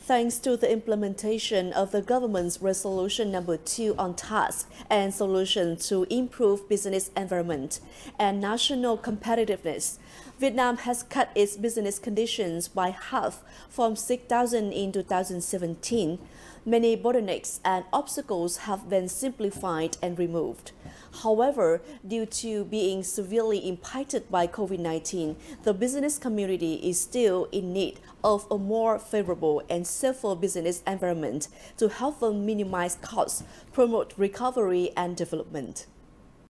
thanks to the implementation of the government's resolution number 2 on task and solution to improve business environment and national competitiveness, Vietnam has cut its business conditions by half from 6,000 in 2017. Many bottlenecks and obstacles have been simplified and removed. However, due to being severely impacted by COVID-19, the business community is still in need of a more favorable and safer business environment to help them minimize costs, promote recovery and development.